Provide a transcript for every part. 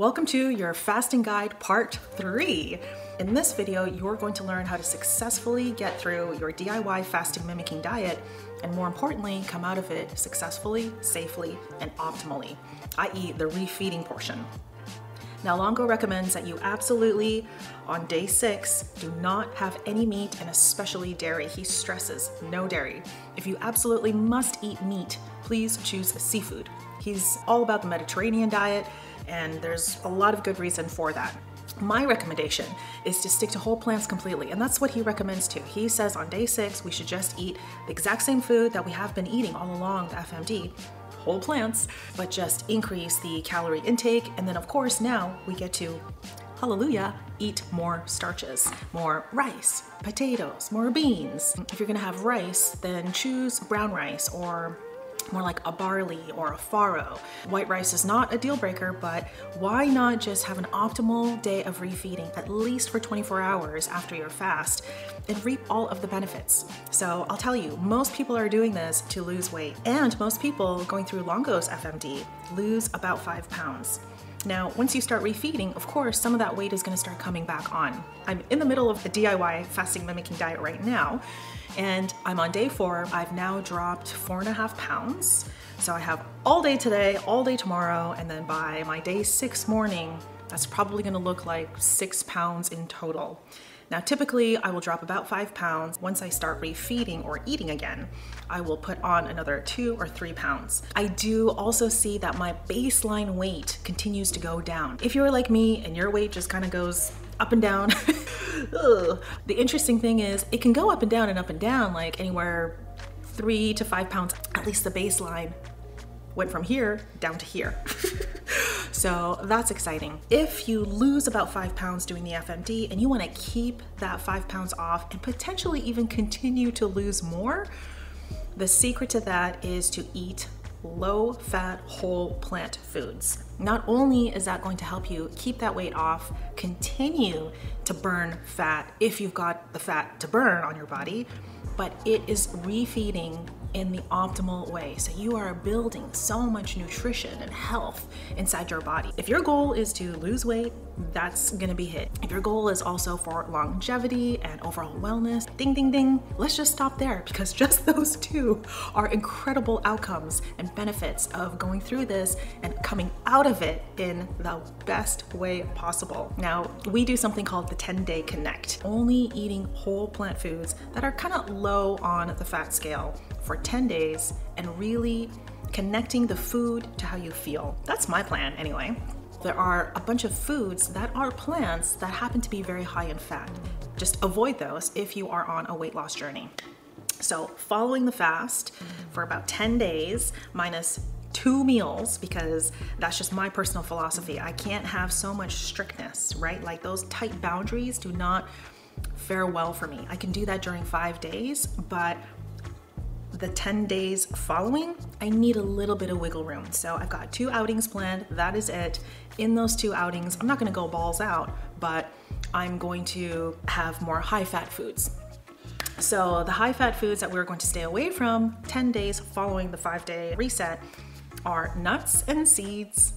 Welcome to your fasting guide part three. In this video, you're going to learn how to successfully get through your DIY fasting mimicking diet and more importantly, come out of it successfully, safely, and optimally, i.e. the refeeding portion. Now Longo recommends that you absolutely, on day six, do not have any meat and especially dairy. He stresses no dairy. If you absolutely must eat meat, please choose seafood. He's all about the Mediterranean diet and there's a lot of good reason for that. My recommendation is to stick to whole plants completely, and that's what he recommends too. He says on day six, we should just eat the exact same food that we have been eating all along the FMD, whole plants, but just increase the calorie intake. And then of course now we get to, hallelujah, eat more starches, more rice, potatoes, more beans. If you're gonna have rice, then choose brown rice or more like a barley or a farro. White rice is not a deal breaker, but why not just have an optimal day of refeeding at least for 24 hours after your fast and reap all of the benefits? So I'll tell you, most people are doing this to lose weight and most people going through Longo's FMD lose about five pounds. Now, once you start refeeding, of course, some of that weight is gonna start coming back on. I'm in the middle of a DIY fasting mimicking diet right now, and I'm on day four. I've now dropped four and a half pounds. So I have all day today, all day tomorrow, and then by my day six morning, that's probably gonna look like six pounds in total. Now, typically I will drop about five pounds. Once I start refeeding or eating again, I will put on another two or three pounds. I do also see that my baseline weight continues to go down. If you're like me and your weight just kind of goes up and down, the interesting thing is it can go up and down and up and down like anywhere three to five pounds, at least the baseline went from here down to here. So that's exciting. If you lose about five pounds doing the FMD and you wanna keep that five pounds off and potentially even continue to lose more, the secret to that is to eat low fat whole plant foods. Not only is that going to help you keep that weight off, continue to burn fat if you've got the fat to burn on your body, but it is refeeding in the optimal way. So you are building so much nutrition and health inside your body. If your goal is to lose weight, that's gonna be hit. If your goal is also for longevity and overall wellness, ding, ding, ding, let's just stop there because just those two are incredible outcomes and benefits of going through this and coming out of it in the best way possible. Now, we do something called the 10 day connect, only eating whole plant foods that are kind of low on the fat scale for 10 days and really connecting the food to how you feel. That's my plan anyway. There are a bunch of foods that are plants that happen to be very high in fat. Just avoid those if you are on a weight loss journey. So following the fast for about 10 days minus two meals because that's just my personal philosophy. I can't have so much strictness, right? Like those tight boundaries do not fare well for me. I can do that during five days, but the 10 days following, I need a little bit of wiggle room. So I've got two outings planned, that is it. In those two outings, I'm not gonna go balls out, but I'm going to have more high fat foods. So the high fat foods that we're going to stay away from 10 days following the five day reset are nuts and seeds,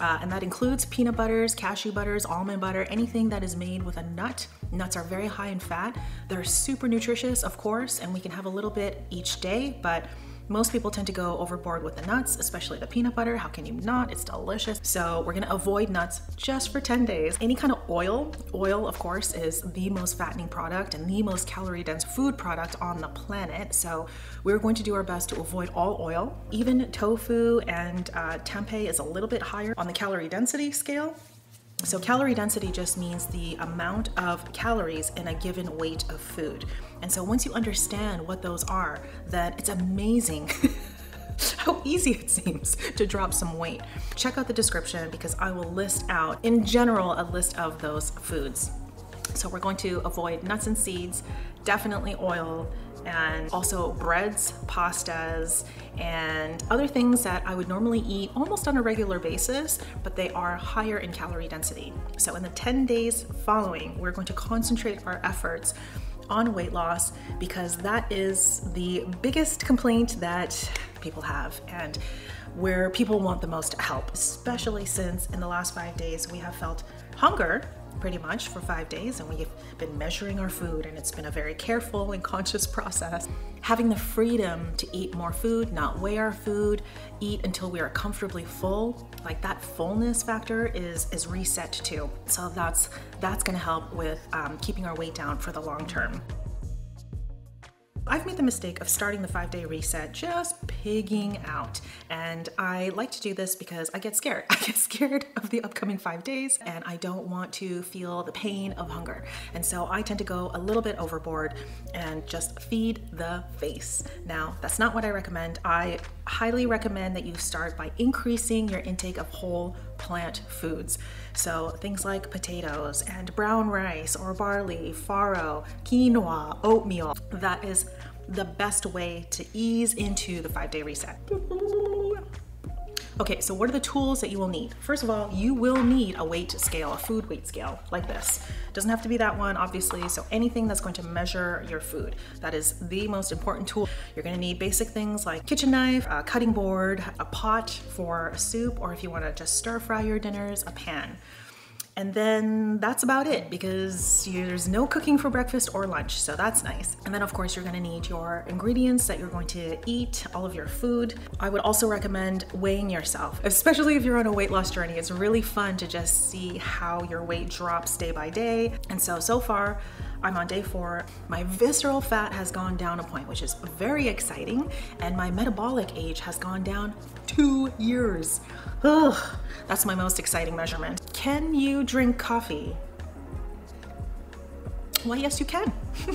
uh, and that includes peanut butters, cashew butters, almond butter, anything that is made with a nut. Nuts are very high in fat. They're super nutritious, of course, and we can have a little bit each day, but most people tend to go overboard with the nuts, especially the peanut butter. How can you not? It's delicious. So we're gonna avoid nuts just for 10 days. Any kind of oil, oil of course is the most fattening product and the most calorie dense food product on the planet. So we're going to do our best to avoid all oil. Even tofu and uh, tempeh is a little bit higher on the calorie density scale. So calorie density just means the amount of calories in a given weight of food. And so once you understand what those are, then it's amazing how easy it seems to drop some weight. Check out the description because I will list out, in general, a list of those foods. So we're going to avoid nuts and seeds, definitely oil, and also breads, pastas, and other things that I would normally eat almost on a regular basis, but they are higher in calorie density. So in the 10 days following, we're going to concentrate our efforts on weight loss because that is the biggest complaint that people have. And where people want the most help, especially since in the last five days we have felt hunger pretty much for five days and we've been measuring our food and it's been a very careful and conscious process. Having the freedom to eat more food, not weigh our food, eat until we are comfortably full, like that fullness factor is is reset too. So that's that's gonna help with um, keeping our weight down for the long term. I've made the mistake of starting the five day reset just pigging out. And I like to do this because I get scared. I get scared of the upcoming five days and I don't want to feel the pain of hunger. And so I tend to go a little bit overboard and just feed the face. Now, that's not what I recommend. I highly recommend that you start by increasing your intake of whole plant foods. So things like potatoes and brown rice or barley, farro, quinoa, oatmeal. That is the best way to ease into the five day reset. Okay, so what are the tools that you will need? First of all, you will need a weight scale, a food weight scale like this. Doesn't have to be that one, obviously. So anything that's going to measure your food, that is the most important tool. You're gonna need basic things like kitchen knife, a cutting board, a pot for a soup, or if you wanna just stir fry your dinners, a pan. And then that's about it because there's no cooking for breakfast or lunch, so that's nice. And then, of course, you're gonna need your ingredients that you're going to eat, all of your food. I would also recommend weighing yourself, especially if you're on a weight loss journey. It's really fun to just see how your weight drops day by day. And so, so far, I'm on day four. My visceral fat has gone down a point, which is very exciting, and my metabolic age has gone down two years. Ugh, that's my most exciting measurement. Can you drink coffee? Well, yes, you can.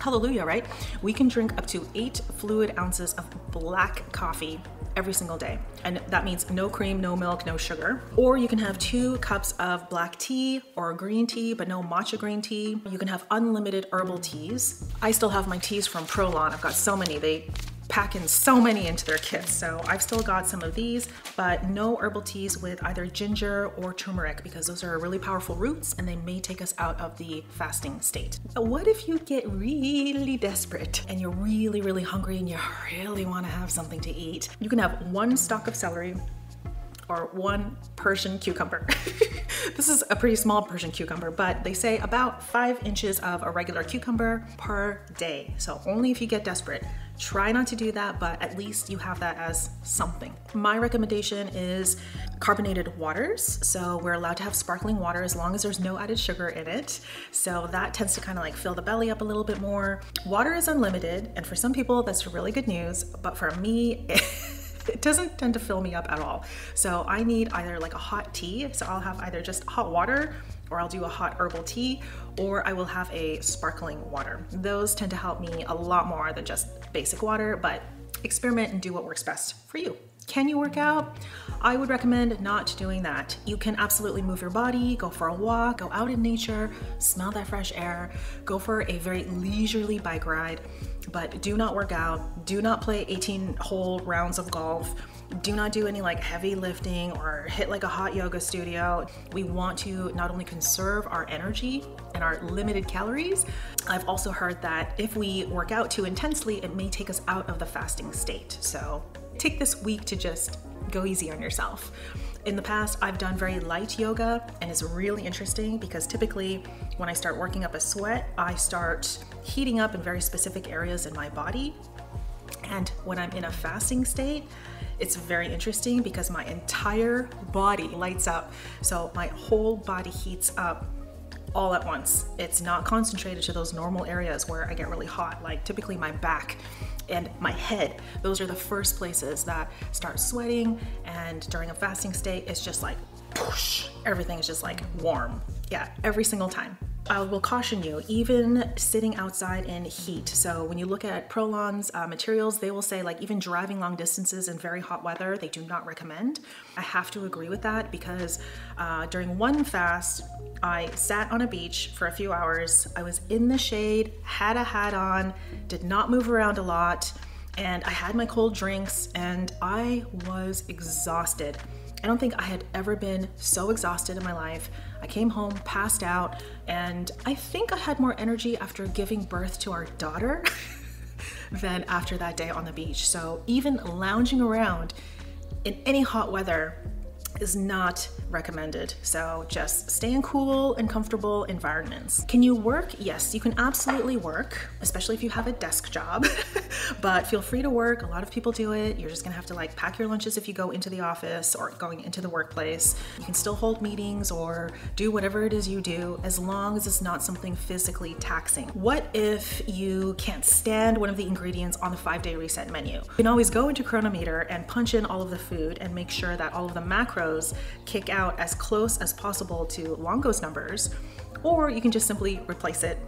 Hallelujah, right? We can drink up to eight fluid ounces of black coffee every single day. And that means no cream, no milk, no sugar. Or you can have two cups of black tea or green tea, but no matcha green tea. You can have unlimited herbal teas. I still have my teas from Prolon. I've got so many. They packing so many into their kits. So I've still got some of these, but no herbal teas with either ginger or turmeric because those are really powerful roots and they may take us out of the fasting state. What if you get really desperate and you're really, really hungry and you really want to have something to eat? You can have one stalk of celery, or one Persian cucumber. this is a pretty small Persian cucumber, but they say about five inches of a regular cucumber per day. So only if you get desperate. Try not to do that, but at least you have that as something. My recommendation is carbonated waters. So we're allowed to have sparkling water as long as there's no added sugar in it. So that tends to kind of like fill the belly up a little bit more. Water is unlimited, and for some people, that's really good news, but for me, it doesn't tend to fill me up at all. So I need either like a hot tea. So I'll have either just hot water or I'll do a hot herbal tea, or I will have a sparkling water. Those tend to help me a lot more than just basic water, but experiment and do what works best for you. Can you work out? I would recommend not doing that. You can absolutely move your body, go for a walk, go out in nature, smell that fresh air, go for a very leisurely bike ride, but do not work out, do not play 18 whole rounds of golf do not do any like heavy lifting or hit like a hot yoga studio. We want to not only conserve our energy and our limited calories, I've also heard that if we work out too intensely, it may take us out of the fasting state. So take this week to just go easy on yourself. In the past, I've done very light yoga, and it's really interesting because typically when I start working up a sweat, I start heating up in very specific areas in my body. And when I'm in a fasting state, it's very interesting because my entire body lights up. So my whole body heats up all at once. It's not concentrated to those normal areas where I get really hot, like typically my back and my head. Those are the first places that start sweating. And during a fasting state, it's just like, whoosh, everything is just like warm. Yeah, every single time. I will caution you, even sitting outside in heat. So when you look at Prolon's uh, materials, they will say like even driving long distances in very hot weather, they do not recommend. I have to agree with that because uh, during one fast, I sat on a beach for a few hours. I was in the shade, had a hat on, did not move around a lot, and I had my cold drinks and I was exhausted. I don't think I had ever been so exhausted in my life. I came home, passed out, and I think I had more energy after giving birth to our daughter than after that day on the beach. So even lounging around in any hot weather is not recommended. So just stay in cool and comfortable environments. Can you work? Yes, you can absolutely work, especially if you have a desk job, but feel free to work. A lot of people do it. You're just gonna have to like pack your lunches if you go into the office or going into the workplace. You can still hold meetings or do whatever it is you do as long as it's not something physically taxing. What if you can't stand one of the ingredients on the five day reset menu? You can always go into Cronometer and punch in all of the food and make sure that all of the macros macros kick out as close as possible to Longo's numbers, or you can just simply replace it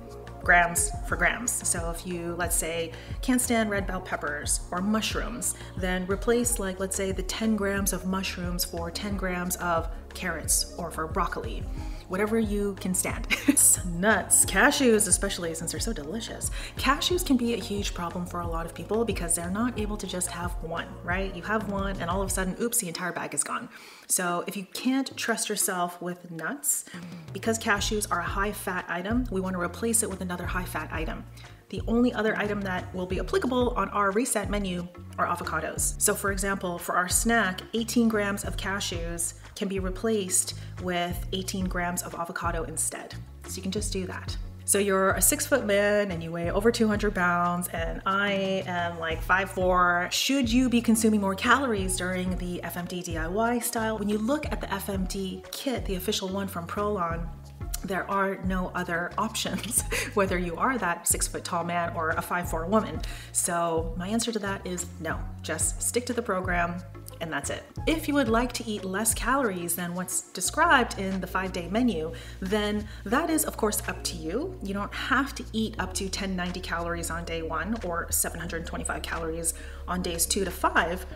grams for grams. So if you, let's say, can't stand red bell peppers or mushrooms, then replace like, let's say the 10 grams of mushrooms for 10 grams of carrots or for broccoli whatever you can stand. Nuts, cashews, especially since they're so delicious. Cashews can be a huge problem for a lot of people because they're not able to just have one, right? You have one and all of a sudden, oops, the entire bag is gone. So if you can't trust yourself with nuts, because cashews are a high fat item, we want to replace it with another high fat item. The only other item that will be applicable on our reset menu are avocados. So for example, for our snack, 18 grams of cashews can be replaced with 18 grams of avocado instead. So you can just do that. So you're a six foot man and you weigh over 200 pounds and I am like 5'4". Should you be consuming more calories during the FMD DIY style? When you look at the FMD kit, the official one from Prolon, there are no other options, whether you are that six foot tall man or a five four woman. So my answer to that is no, just stick to the program, and that's it. If you would like to eat less calories than what's described in the five day menu, then that is of course up to you. You don't have to eat up to 1090 calories on day one or 725 calories on days two to five.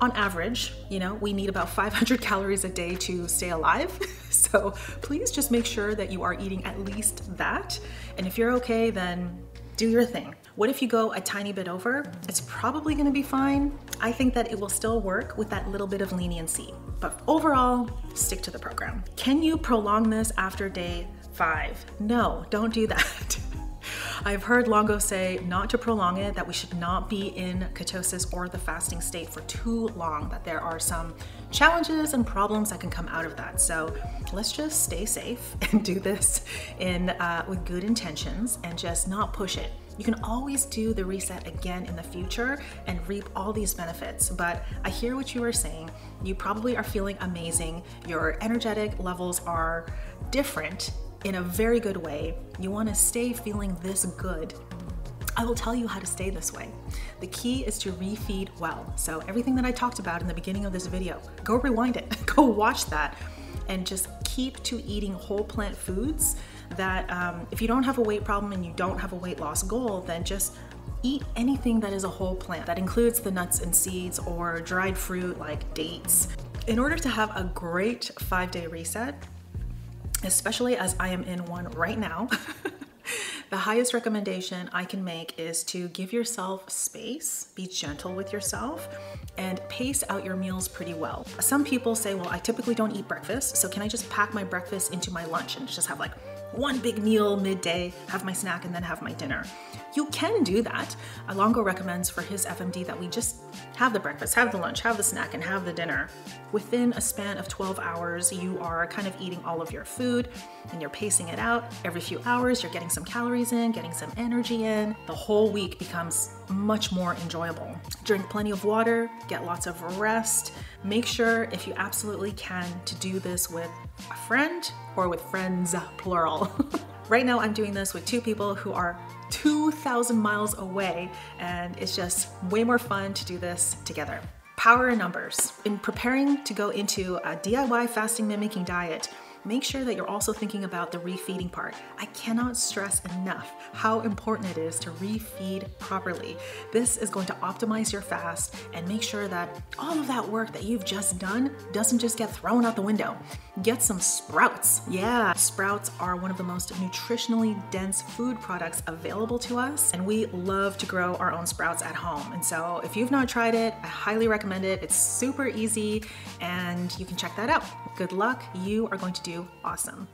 On average, you know, we need about 500 calories a day to stay alive. so please just make sure that you are eating at least that. And if you're okay, then do your thing. What if you go a tiny bit over? It's probably gonna be fine. I think that it will still work with that little bit of leniency. But overall, stick to the program. Can you prolong this after day five? No, don't do that. I've heard Longo say not to prolong it, that we should not be in ketosis or the fasting state for too long, that there are some challenges and problems that can come out of that. So let's just stay safe and do this in uh, with good intentions and just not push it. You can always do the reset again in the future and reap all these benefits. But I hear what you are saying. You probably are feeling amazing. Your energetic levels are different in a very good way. You want to stay feeling this good. I will tell you how to stay this way. The key is to refeed well. So everything that I talked about in the beginning of this video, go rewind it, go watch that, and just keep to eating whole plant foods that um, if you don't have a weight problem and you don't have a weight loss goal, then just eat anything that is a whole plant. That includes the nuts and seeds or dried fruit like dates. In order to have a great five day reset, especially as I am in one right now, the highest recommendation I can make is to give yourself space, be gentle with yourself, and pace out your meals pretty well. Some people say, well, I typically don't eat breakfast, so can I just pack my breakfast into my lunch and just have like one big meal midday, have my snack, and then have my dinner. You can do that. Alongo recommends for his FMD that we just have the breakfast, have the lunch, have the snack, and have the dinner. Within a span of 12 hours, you are kind of eating all of your food and you're pacing it out. Every few hours, you're getting some calories in, getting some energy in. The whole week becomes much more enjoyable. Drink plenty of water, get lots of rest. Make sure, if you absolutely can, to do this with a friend or with friends, plural. right now, I'm doing this with two people who are 2,000 miles away, and it's just way more fun to do this together. Power in numbers. In preparing to go into a DIY fasting mimicking diet, make sure that you're also thinking about the refeeding part. I cannot stress enough how important it is to refeed properly. This is going to optimize your fast and make sure that all of that work that you've just done doesn't just get thrown out the window. Get some sprouts. Yeah, sprouts are one of the most nutritionally dense food products available to us, and we love to grow our own sprouts at home. And so if you've not tried it, I highly recommend it. It's super easy and you can check that out. Good luck. You are going to do awesome.